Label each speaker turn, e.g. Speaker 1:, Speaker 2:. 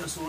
Speaker 1: Just 收